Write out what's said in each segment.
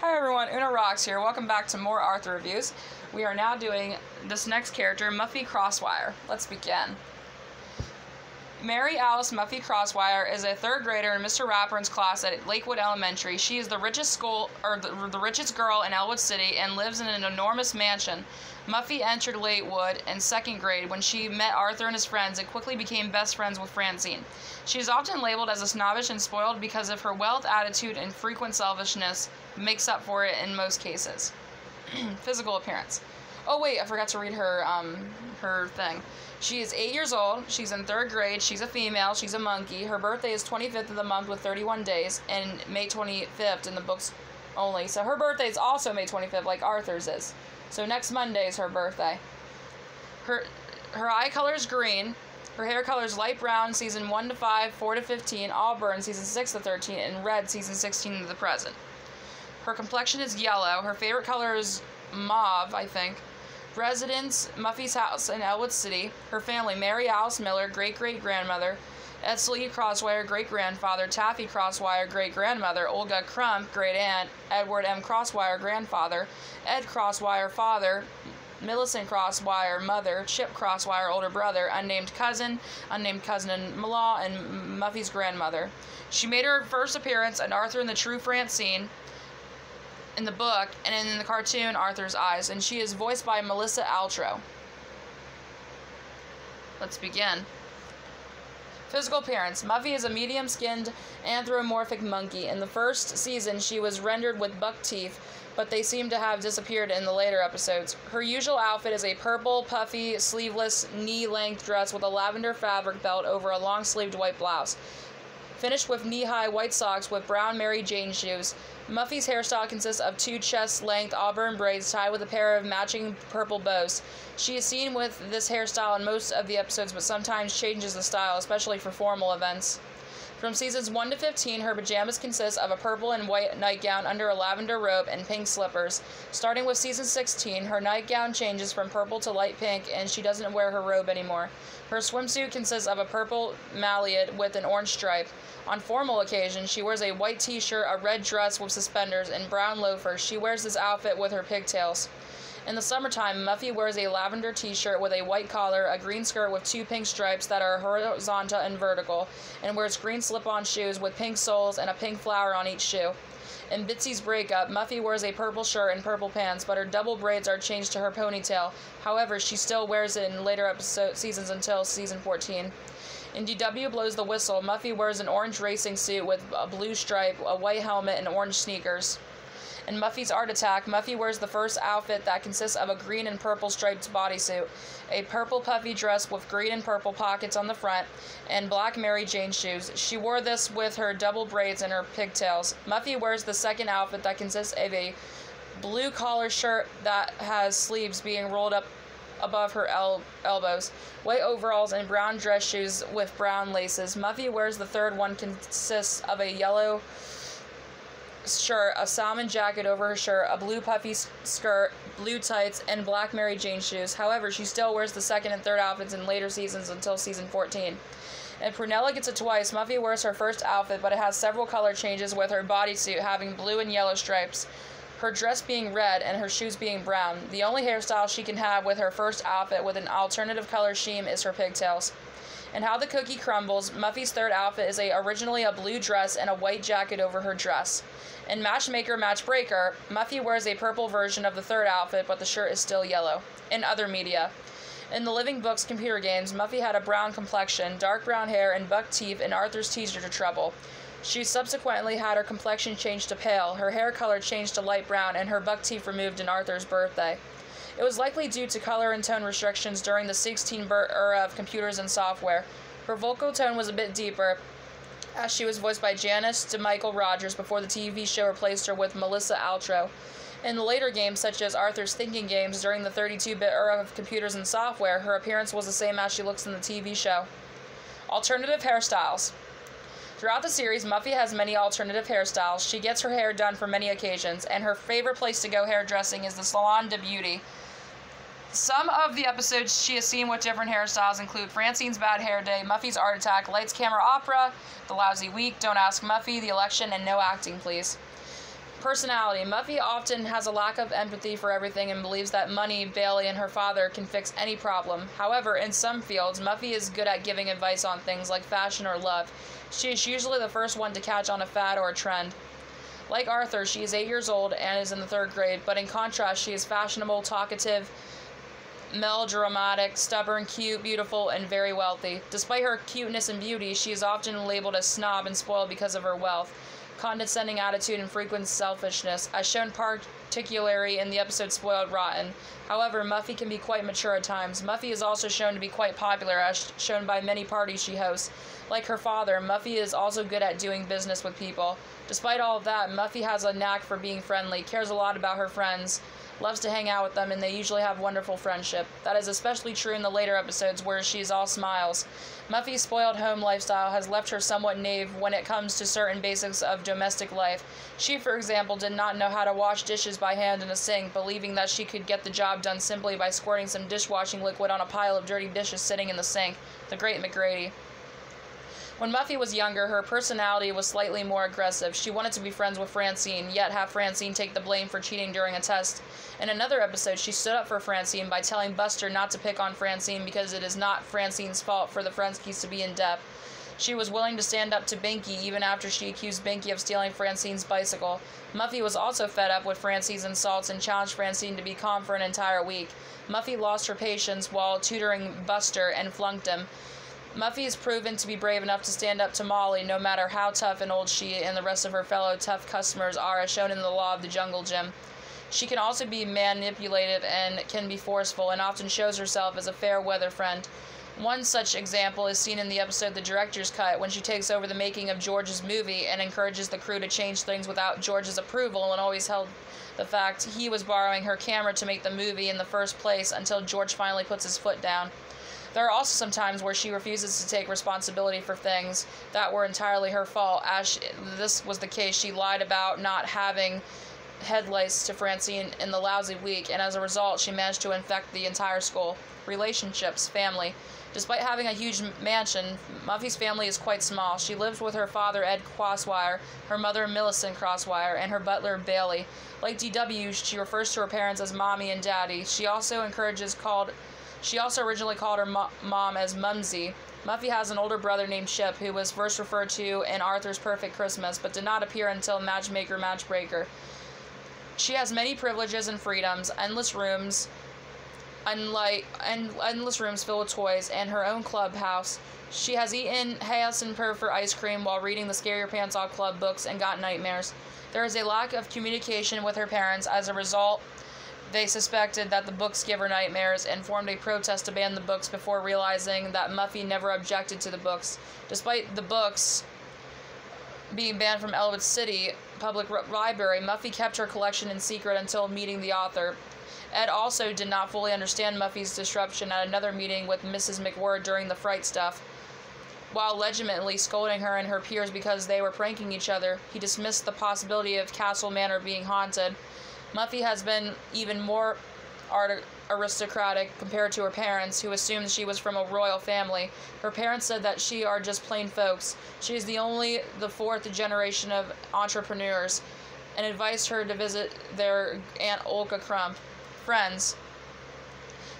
Hi everyone, Una Rocks here. Welcome back to more Arthur reviews. We are now doing this next character, Muffy Crosswire. Let's begin. Mary Alice Muffy Crosswire is a third grader in Mr. Ratburn's class at Lakewood Elementary. She is the richest school or the, the richest girl in Elwood City and lives in an enormous mansion. Muffy entered Lakewood in second grade when she met Arthur and his friends and quickly became best friends with Francine. She is often labeled as a snobbish and spoiled because of her wealth, attitude, and frequent selfishness makes up for it in most cases. Physical appearance. Oh wait, I forgot to read her um her thing. She is eight years old. She's in third grade. She's a female. She's a monkey. Her birthday is 25th of the month with 31 days, and May 25th in the books only. So her birthday is also May 25th, like Arthur's is. So next Monday is her birthday. Her her eye color is green. Her hair color is light brown, season 1 to 5, 4 to 15, auburn, season 6 to 13, and red, season 16 to the present. Her complexion is yellow. Her favorite color is mauve, I think. Residence, Muffy's house in Elwood City. Her family, Mary Alice Miller, great great grandmother. Edsel Crosswire, great grandfather. Taffy Crosswire, great grandmother. Olga Crump, great aunt. Edward M. Crosswire, grandfather. Ed Crosswire, father. Millicent Crosswire, mother. Chip Crosswire, older brother. Unnamed cousin. Unnamed cousin in law. And Muffy's grandmother. She made her first appearance in Arthur and the True Francine in the book and in the cartoon Arthur's Eyes, and she is voiced by Melissa Altro. Let's begin. Physical appearance Muffy is a medium skinned anthropomorphic monkey. In the first season, she was rendered with buck teeth, but they seem to have disappeared in the later episodes. Her usual outfit is a purple, puffy, sleeveless, knee length dress with a lavender fabric belt over a long sleeved white blouse finished with knee-high white socks with brown Mary Jane shoes. Muffy's hairstyle consists of two chest-length auburn braids tied with a pair of matching purple bows. She is seen with this hairstyle in most of the episodes, but sometimes changes the style, especially for formal events. From seasons 1 to 15, her pajamas consist of a purple and white nightgown under a lavender robe and pink slippers. Starting with season 16, her nightgown changes from purple to light pink, and she doesn't wear her robe anymore. Her swimsuit consists of a purple mallet with an orange stripe. On formal occasions, she wears a white t shirt, a red dress with suspenders, and brown loafers. She wears this outfit with her pigtails. In the summertime, Muffy wears a lavender t shirt with a white collar, a green skirt with two pink stripes that are horizontal and vertical, and wears green slip on shoes with pink soles and a pink flower on each shoe. In Bitzi's breakup, Muffy wears a purple shirt and purple pants, but her double braids are changed to her ponytail. However, she still wears it in later episode seasons until season 14. In DW Blows the Whistle, Muffy wears an orange racing suit with a blue stripe, a white helmet, and orange sneakers. In Muffy's Art Attack, Muffy wears the first outfit that consists of a green and purple striped bodysuit, a purple puffy dress with green and purple pockets on the front, and black Mary Jane shoes. She wore this with her double braids and her pigtails. Muffy wears the second outfit that consists of a blue collar shirt that has sleeves being rolled up above her el- elbows, white overalls, and brown dress shoes with brown laces. Muffy wears the third one consists of a yellow shirt, a salmon jacket over her shirt, a blue puffy skirt, blue tights, and black Mary Jane shoes. However, she still wears the second and third outfits in later seasons until season 14. And Prunella gets it twice. Muffy wears her first outfit, but it has several color changes with her bodysuit having blue and yellow stripes, her dress being red, and her shoes being brown. The only hairstyle she can have with her first outfit with an alternative color scheme is her pigtails and how the cookie crumbles. Muffy's third outfit is a originally a blue dress and a white jacket over her dress. In Matchmaker Matchbreaker, Muffy wears a purple version of the third outfit, but the shirt is still yellow. In other media, in the Living Books computer games, Muffy had a brown complexion, dark brown hair, and buck teeth in Arthur's Teaser to Trouble. She subsequently had her complexion changed to pale, her hair color changed to light brown, and her buck teeth removed in Arthur's birthday. It was likely due to color and tone restrictions during the 16 bit era of computers and software. Her vocal tone was a bit deeper, as she was voiced by Janice DeMichael Rogers before the TV show replaced her with Melissa Altro. In the later games, such as Arthur's Thinking Games during the 32 bit era of computers and software, her appearance was the same as she looks in the TV show. Alternative hairstyles. Throughout the series, Muffy has many alternative hairstyles. She gets her hair done for many occasions, and her favorite place to go hairdressing is the Salon de Beauty. Some of the episodes she has seen with different hairstyles include Francine's Bad Hair Day, Muffy's Art Attack, Lights Camera Opera, The Lousy Week, Don't Ask Muffy, The Election, and No Acting Please. Personality. Muffy often has a lack of empathy for everything and believes that money, Bailey, and her father can fix any problem. However, in some fields, Muffy is good at giving advice on things like fashion or love. She is usually the first one to catch on a fad or a trend. Like Arthur, she is eight years old and is in the third grade, but in contrast, she is fashionable, talkative, melodramatic, stubborn, cute, beautiful, and very wealthy. Despite her cuteness and beauty, she is often labeled as snob and spoiled because of her wealth, condescending attitude, and frequent selfishness, as shown particularly in the episode Spoiled Rotten. However, Muffy can be quite mature at times. Muffy is also shown to be quite popular, as shown by many parties she hosts. Like her father, Muffy is also good at doing business with people. Despite all of that, Muffy has a knack for being friendly, cares a lot about her friends, loves to hang out with them, and they usually have wonderful friendship. That is especially true in the later episodes where she's all smiles. Muffy's spoiled home lifestyle has left her somewhat naive when it comes to certain basics of domestic life. She, for example, did not know how to wash dishes by hand in a sink, believing that she could get the job done simply by squirting some dishwashing liquid on a pile of dirty dishes sitting in the sink. The Great MacGrady. When Muffy was younger, her personality was slightly more aggressive. She wanted to be friends with Francine, yet have Francine take the blame for cheating during a test. In another episode, she stood up for Francine by telling Buster not to pick on Francine because it is not Francine's fault for the Frenskys to be in debt. She was willing to stand up to Binky even after she accused Binky of stealing Francine's bicycle. Muffy was also fed up with Francine's insults and challenged Francine to be calm for an entire week. Muffy lost her patience while tutoring Buster and flunked him. Muffy is proven to be brave enough to stand up to Molly no matter how tough and old she and the rest of her fellow tough customers are, as shown in the Law of the Jungle Gym. She can also be manipulative and can be forceful, and often shows herself as a fair weather friend. One such example is seen in the episode The Director's Cut when she takes over the making of George's movie and encourages the crew to change things without George's approval and always held the fact he was borrowing her camera to make the movie in the first place until George finally puts his foot down. There are also some times where she refuses to take responsibility for things that were entirely her fault. As she, this was the case, she lied about not having headlights to Francine in the lousy week, and as a result, she managed to infect the entire school. Relationships, family. Despite having a huge mansion, Muffy's family is quite small. She lives with her father, Ed Crosswire, her mother, Millicent Crosswire, and her butler, Bailey. Like DW, she refers to her parents as mommy and daddy. She also encourages called she also originally called her mo- mom as Mumsy. Muffy has an older brother named Chip, who was first referred to in Arthur's Perfect Christmas, but did not appear until Matchmaker Matchbreaker. She has many privileges and freedoms, endless rooms, unlike and endless rooms filled with toys, and her own clubhouse. She has eaten Haas and Purr ice cream while reading the Scare Your Pants Off Club books and got nightmares. There is a lack of communication with her parents. As a result, they suspected that the books give her nightmares and formed a protest to ban the books before realizing that Muffy never objected to the books. Despite the books being banned from Elwood City Public Library, Muffy kept her collection in secret until meeting the author. Ed also did not fully understand Muffy's disruption at another meeting with Mrs. McWhirr during the fright stuff. While legitimately scolding her and her peers because they were pranking each other, he dismissed the possibility of Castle Manor being haunted. Muffy has been even more art- aristocratic compared to her parents, who assumed she was from a royal family. Her parents said that she are just plain folks. She is the only the fourth generation of entrepreneurs, and advised her to visit their aunt Olga Crump. Friends.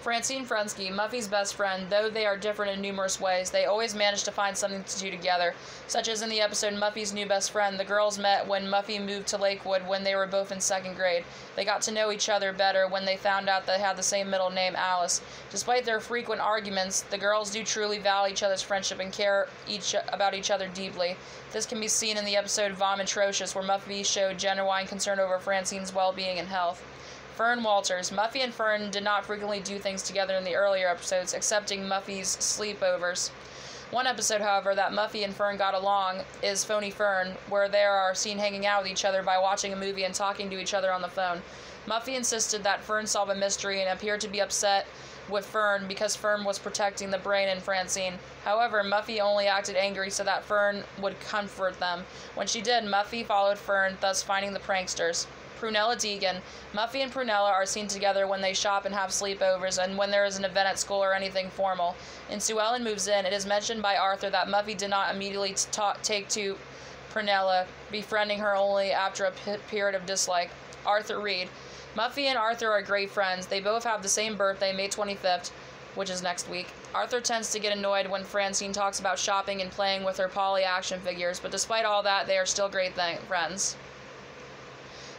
Francine Frensky, Muffy's best friend, though they are different in numerous ways, they always manage to find something to do together. Such as in the episode Muffy's New Best Friend, the girls met when Muffy moved to Lakewood when they were both in second grade. They got to know each other better when they found out they had the same middle name, Alice. Despite their frequent arguments, the girls do truly value each other's friendship and care each about each other deeply. This can be seen in the episode Vomitrocious, where Muffy showed genuine concern over Francine's well being and health. Fern Walters. Muffy and Fern did not frequently do things together in the earlier episodes, excepting Muffy's sleepovers. One episode, however, that Muffy and Fern got along is Phony Fern, where they are seen hanging out with each other by watching a movie and talking to each other on the phone. Muffy insisted that Fern solve a mystery and appeared to be upset with Fern because Fern was protecting the brain and Francine. However, Muffy only acted angry so that Fern would comfort them. When she did, Muffy followed Fern, thus finding the pranksters. Prunella Deegan. Muffy and Prunella are seen together when they shop and have sleepovers and when there is an event at school or anything formal. In Sue Ellen Moves In, it is mentioned by Arthur that Muffy did not immediately ta- take to Prunella, befriending her only after a p- period of dislike. Arthur Read. Muffy and Arthur are great friends. They both have the same birthday, May 25th, which is next week. Arthur tends to get annoyed when Francine talks about shopping and playing with her Polly action figures, but despite all that, they are still great th- friends.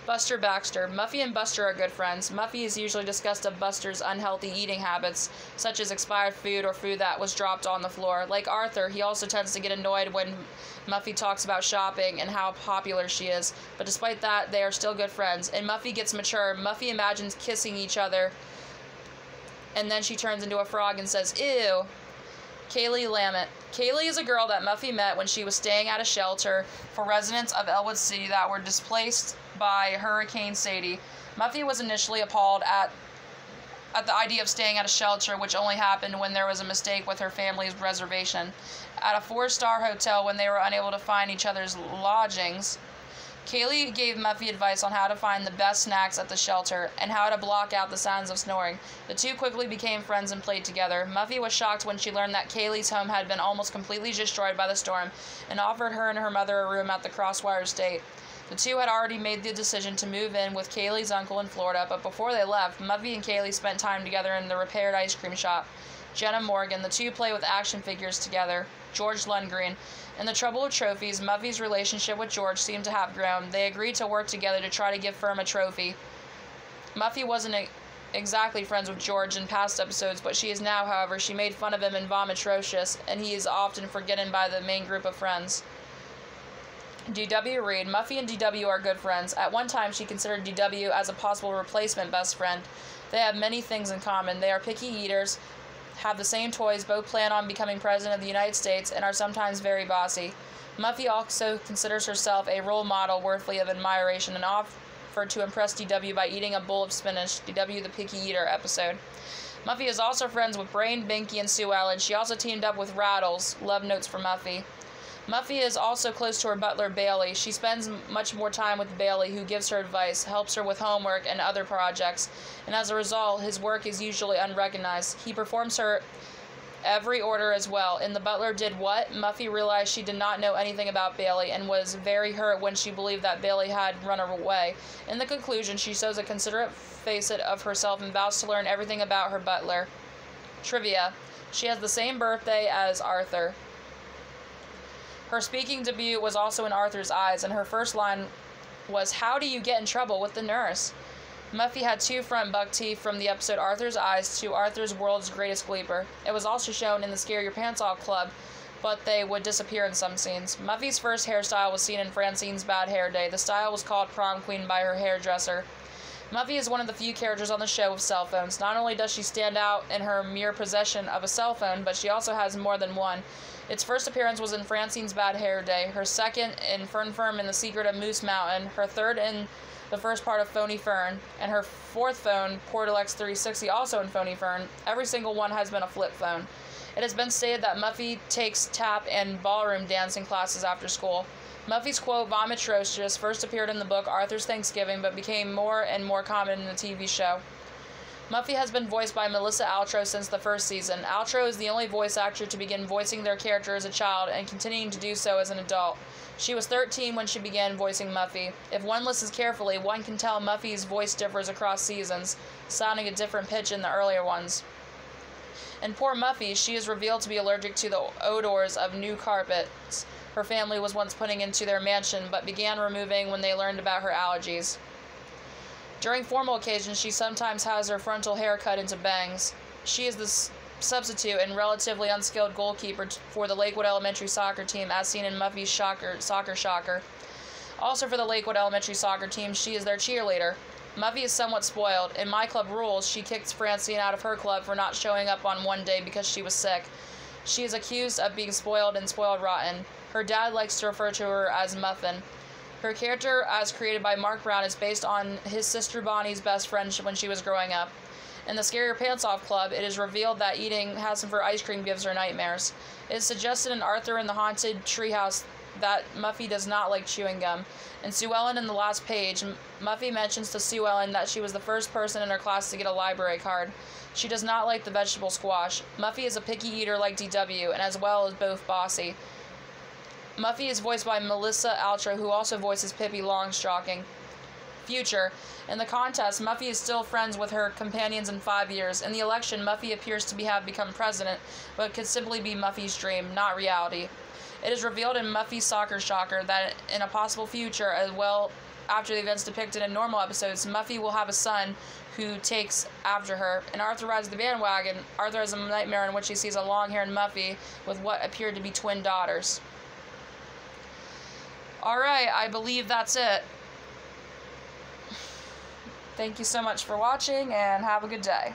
Buster Baxter. Muffy and Buster are good friends. Muffy is usually discussed of Buster's unhealthy eating habits, such as expired food or food that was dropped on the floor. Like Arthur, he also tends to get annoyed when Muffy talks about shopping and how popular she is. But despite that, they are still good friends. And Muffy gets mature. Muffy imagines kissing each other, and then she turns into a frog and says, Ew. Kaylee Lamont. Kaylee is a girl that Muffy met when she was staying at a shelter for residents of Elwood City that were displaced by Hurricane Sadie. Muffy was initially appalled at at the idea of staying at a shelter, which only happened when there was a mistake with her family's reservation. At a four-star hotel, when they were unable to find each other's lodgings, Kaylee gave Muffy advice on how to find the best snacks at the shelter and how to block out the sounds of snoring. The two quickly became friends and played together. Muffy was shocked when she learned that Kaylee's home had been almost completely destroyed by the storm and offered her and her mother a room at the Crosswire Estate. The two had already made the decision to move in with Kaylee's uncle in Florida, but before they left, Muffy and Kaylee spent time together in the repaired ice cream shop. Jenna Morgan, the two play with action figures together. George Lundgren. In the Trouble with Trophies, Muffy's relationship with George seemed to have grown. They agreed to work together to try to give Fern a trophy. Muffy wasn't exactly friends with George in past episodes, but she is now, however. She made fun of him in Vomitrocious, and he is often forgotten by the main group of friends. DW Read. Muffy and DW are good friends. At one time, she considered DW as a possible replacement best friend. They have many things in common. They are picky eaters, have the same toys, both plan on becoming president of the United States, and are sometimes very bossy. Muffy also considers herself a role model worthy of admiration and offered to impress DW by eating a bowl of spinach, DW the Picky Eater episode. Muffy is also friends with Brain, Binky, and Sue Ellen. She also teamed up with Rattles, love notes for Muffy. Muffy is also close to her butler, Bailey. She spends much more time with Bailey, who gives her advice, helps her with homework and other projects, and as a result, his work is usually unrecognized. He performs her every order as well. In The Butler Did What, Muffy realized she did not know anything about Bailey and was very hurt when she believed that Bailey had run away. In the conclusion, she shows a considerate facet of herself and vows to learn everything about her butler. Trivia She has the same birthday as Arthur. Her speaking debut was also in Arthur's eyes, and her first line was, How do you get in trouble with the nurse? Muffy had two front buck teeth from the episode Arthur's Eyes to Arthur's World's Greatest Gleeper. It was also shown in the Scare Your Pants Off Club, but they would disappear in some scenes. Muffy's first hairstyle was seen in Francine's Bad Hair Day. The style was called Prom Queen by her hairdresser. Muffy is one of the few characters on the show with cell phones. Not only does she stand out in her mere possession of a cell phone, but she also has more than one. Its first appearance was in Francine's Bad Hair Day, her second in Fern Firm in The Secret of Moose Mountain, her third in the first part of Phony Fern, and her fourth phone, Portal X360, also in Phony Fern. Every single one has been a flip phone. It has been stated that Muffy takes tap and ballroom dancing classes after school. Muffy's quote, vomitrocious, first appeared in the book Arthur's Thanksgiving, but became more and more common in the TV show. Muffy has been voiced by Melissa Altro since the first season. Altro is the only voice actor to begin voicing their character as a child and continuing to do so as an adult. She was 13 when she began voicing Muffy. If one listens carefully, one can tell Muffy's voice differs across seasons, sounding a different pitch in the earlier ones. And poor Muffy, she is revealed to be allergic to the odors of new carpets her family was once putting into their mansion, but began removing when they learned about her allergies. During formal occasions, she sometimes has her frontal hair cut into bangs. She is the substitute and relatively unskilled goalkeeper for the Lakewood Elementary soccer team, as seen in Muffy's shocker, Soccer Shocker. Also, for the Lakewood Elementary soccer team, she is their cheerleader. Muffy is somewhat spoiled. In My Club Rules, she kicked Francine out of her club for not showing up on one day because she was sick. She is accused of being spoiled and spoiled rotten. Her dad likes to refer to her as Muffin. Her character, as created by Marc Brown, is based on his sister Bonnie's best friend when she was growing up. In the Scare Your Pants Off Club, it is revealed that eating Hassenfer ice cream gives her nightmares. It is suggested in Arthur in the Haunted Treehouse that Muffy does not like chewing gum. And Sue Ellen in the last page, Muffy mentions to Sue Ellen that she was the first person in her class to get a library card. She does not like the vegetable squash. Muffy is a picky eater like DW, and as well as both bossy. Muffy is voiced by Melissa Altro, who also voices Pippi Longstocking. Future. In the contest, Muffy is still friends with her companions in five years. In the election, Muffy appears to be have become president, but could simply be Muffy's dream, not reality. It is revealed in Muffy's Soccer Shocker that in a possible future, as well after the events depicted in normal episodes, Muffy will have a son who takes after her. and Arthur Rides the Bandwagon, Arthur has a nightmare in which he sees a long-haired Muffy with what appeared to be twin daughters. Alright, I believe that's it. Thank you so much for watching and have a good day.